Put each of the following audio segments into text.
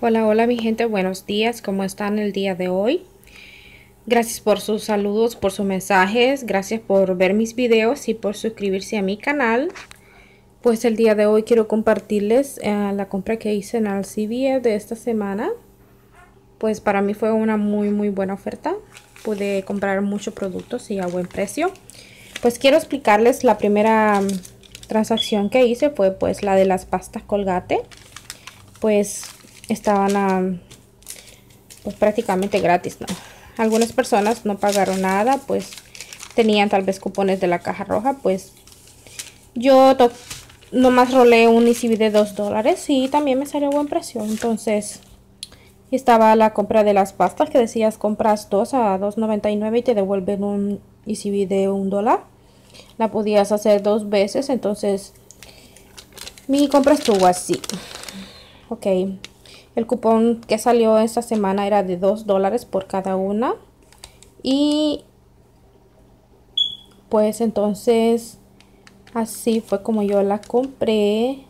Hola, hola mi gente, buenos días, ¿cómo están el día de hoy? Gracias por sus saludos, por sus mensajes, gracias por ver mis videos y por suscribirse a mi canal. Pues el día de hoy quiero compartirles eh, la compra que hice en el de esta semana. Pues para mí fue una muy muy buena oferta. Pude comprar muchos productos y a buen precio. Pues quiero explicarles la primera mm, transacción que hice fue pues la de las pastas colgate. Pues estaban pues prácticamente gratis, ¿no? Algunas personas no pagaron nada, pues tenían tal vez cupones de la caja roja, pues yo nomás rolé un ECB de 2 dólares y también me salió buen precio. Entonces estaba la compra de las pastas que decías compras dos a 2.99 y te devuelven un ECB de un dólar. La podías hacer dos veces, entonces mi compra estuvo así. Ok. El cupón que salió esta semana era de 2 dólares por cada una. Y pues entonces así fue como yo la compré.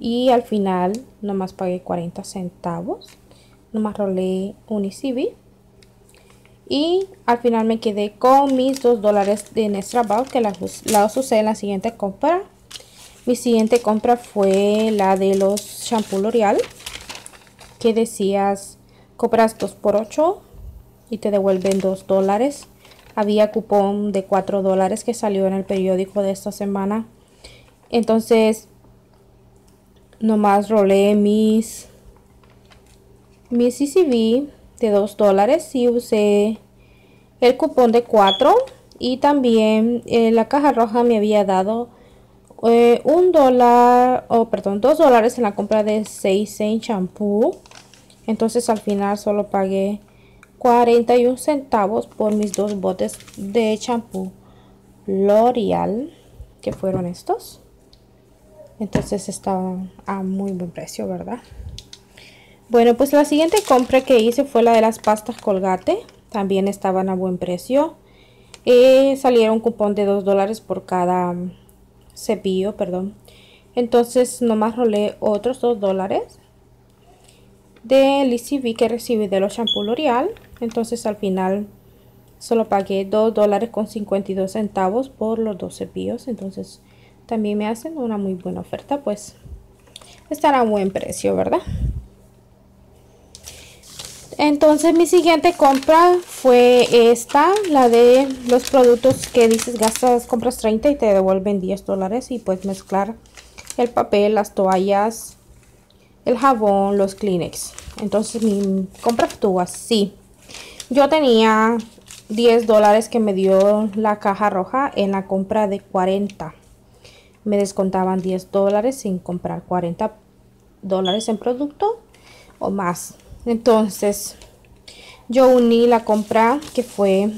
Y al final nomás pagué 40 centavos. Nomás rolé un ECB. Y al final me quedé con mis 2 dólares de Nestrabal que las usé en la siguiente compra. Mi siguiente compra fue la de los shampoo L'Oreal que decías compras 2 por 8 y te devuelven 2 dólares. Había cupón de 4 dólares que salió en el periódico de esta semana. Entonces, nomás rolé mis, mis ECV de 2 dólares y usé el cupón de 4 y también eh, la caja roja me había dado eh, un dólar o perdón dos dólares en la compra de 6 en champú entonces al final solo pagué 41 centavos por mis dos botes de champú L'Oreal que fueron estos. Entonces estaban a muy buen precio verdad bueno pues la siguiente compra que hice fue la de las pastas colgate. También estaban a buen precio. Eh, salieron cupón de 2 dólares por cada cepillo perdón entonces nomás rolé otros 2 dólares del ECV que recibí de los shampoo L'Oreal. Entonces al final solo pagué 2 dólares con 52 centavos por los dos cepillos. Entonces también me hacen una muy buena oferta. Pues estará a buen precio, ¿verdad? Entonces mi siguiente compra fue esta, la de los productos que dices gastas, compras 30 y te devuelven 10 dólares y puedes mezclar el papel, las toallas, el jabón, los Kleenex. Entonces mi compra estuvo así. Yo tenía 10 dólares que me dio la caja roja en la compra de 40. Me descontaban 10 dólares sin comprar 40 dólares en producto o más. Entonces yo uní la compra que fue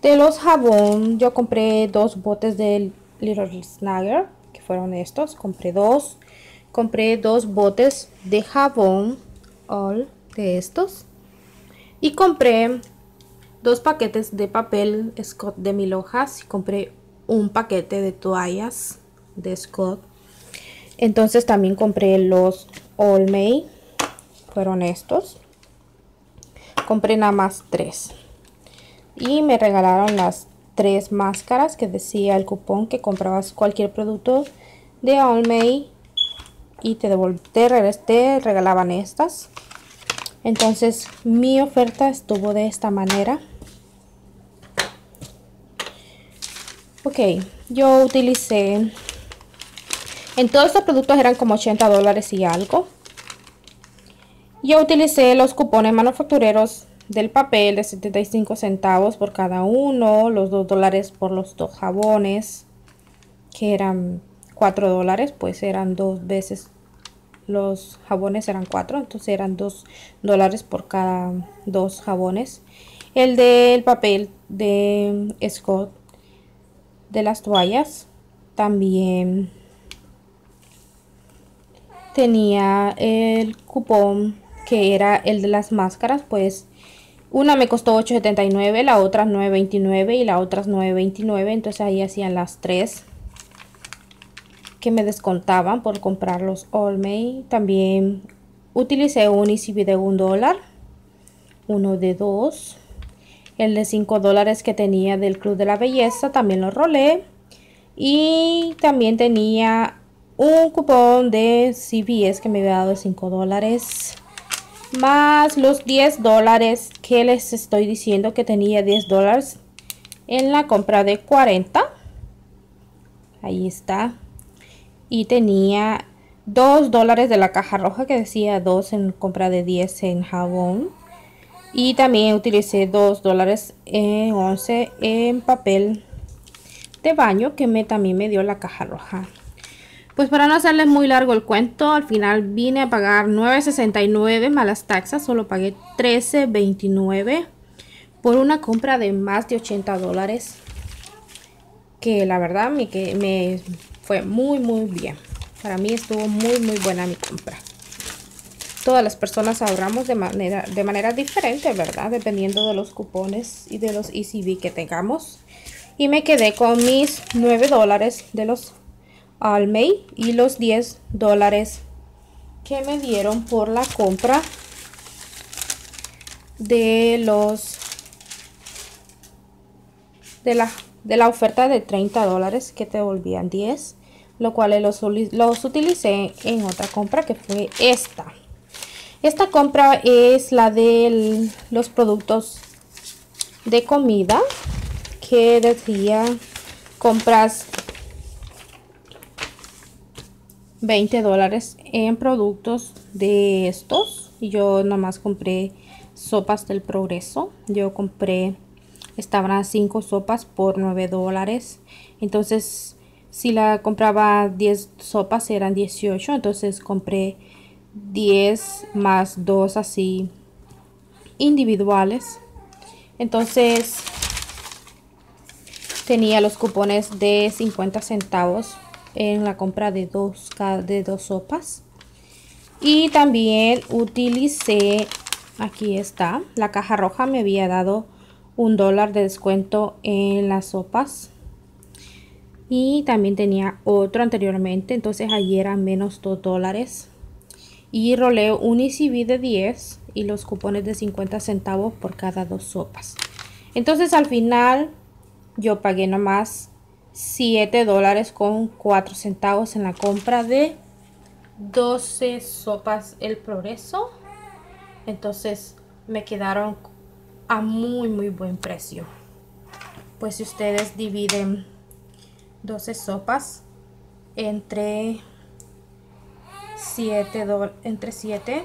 de los jabón. Yo compré dos botes de Little Snagger que fueron estos. Compré dos. Compré dos botes de jabón all de estos. Y compré dos paquetes de papel Scott de mil hojas. Y compré un paquete de toallas de Scott. Entonces también compré los All May fueron estos compré nada más tres y me regalaron las tres máscaras que decía el cupón que comprabas cualquier producto de All May y te, te regalaban estas. Entonces mi oferta estuvo de esta manera. Ok, yo utilicé... En todos estos productos eran como 80 dólares y algo. Yo utilicé los cupones manufactureros del papel de 75 centavos por cada uno. Los 2 dólares por los dos jabones. Que eran 4 dólares. Pues eran dos veces los jabones eran 4 entonces eran 2 dólares por cada dos jabones el del papel de Scott de las toallas también tenía el cupón que era el de las máscaras pues una me costó 8.79 la otra 9.29 y la otra 9.29 entonces ahí hacían las tres que me descontaban por comprar los Olmay. También utilicé un ECB de un dólar, uno de dos, el de 5 dólares que tenía del Club de la Belleza también lo rolé y también tenía un cupón de CVS que me había dado de 5 dólares más los 10 dólares que les estoy diciendo que tenía 10 dólares en la compra de 40 ahí está. Y tenía 2 dólares de la caja roja que decía 2 en compra de 10 en jabón. Y también utilicé 2 dólares en 11 en papel de baño que me también me dio la caja roja pues para no hacerles muy largo el cuento, al final vine a pagar 9.69 más las taxas, solo pagué 13.29 por una compra de más de 80 dólares. Que la verdad me, que me fue muy muy bien. Para mí estuvo muy muy buena mi compra. Todas las personas ahorramos de manera, de manera diferente, ¿verdad? Dependiendo de los cupones y de los ECB que tengamos. Y me quedé con mis 9 dólares de los al May y los 10 dólares que me dieron por la compra de los de la, de la oferta de 30 dólares que te volvían 10 lo cual los, los utilicé en otra compra que fue esta. Esta compra es la de los productos de comida que decía compras 20 dólares en productos de estos. Yo nomás compré sopas del progreso. Yo compré, estaban 5 sopas por 9 dólares. Entonces, si la compraba 10 sopas eran 18. Entonces compré 10 más 2 así individuales. Entonces, tenía los cupones de 50 centavos en la compra de dos, de dos sopas. Y también utilicé, aquí está, la caja roja me había dado un dólar de descuento en las sopas. Y también tenía otro anteriormente, entonces allí eran menos 2 dólares. Y rolé un ECB de 10 y los cupones de 50 centavos por cada dos sopas. Entonces al final yo pagué nomás 7 dólares con 4 centavos en la compra de 12 sopas el progreso. Entonces me quedaron a muy muy buen precio. Pues si ustedes dividen 12 sopas entre 7 entre 7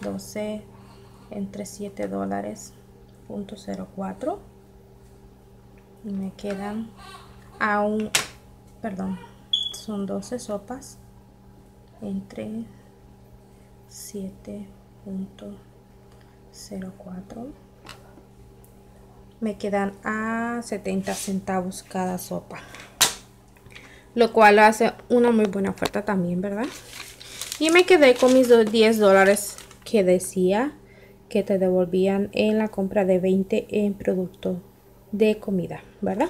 12 entre 7 dólares punto 04 y me quedan a un, perdón, son 12 sopas entre 7.04 me quedan a 70 centavos cada sopa lo cual hace una muy buena oferta también verdad y me quedé con mis 10 dólares que decía que te devolvían en la compra de 20 en producto de comida verdad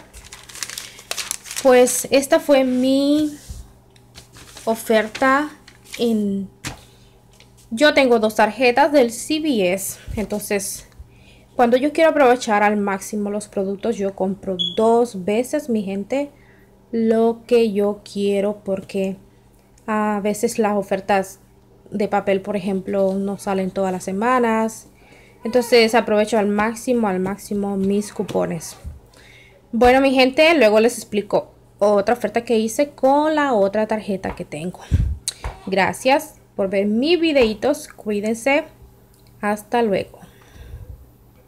pues esta fue mi oferta en yo tengo dos tarjetas del CVS entonces cuando yo quiero aprovechar al máximo los productos yo compro dos veces mi gente lo que yo quiero porque a veces las ofertas de papel por ejemplo no salen todas las semanas. Entonces aprovecho al máximo al máximo mis cupones. Bueno mi gente luego les explico otra oferta que hice con la otra tarjeta que tengo. Gracias por ver mis videitos. Cuídense. Hasta luego.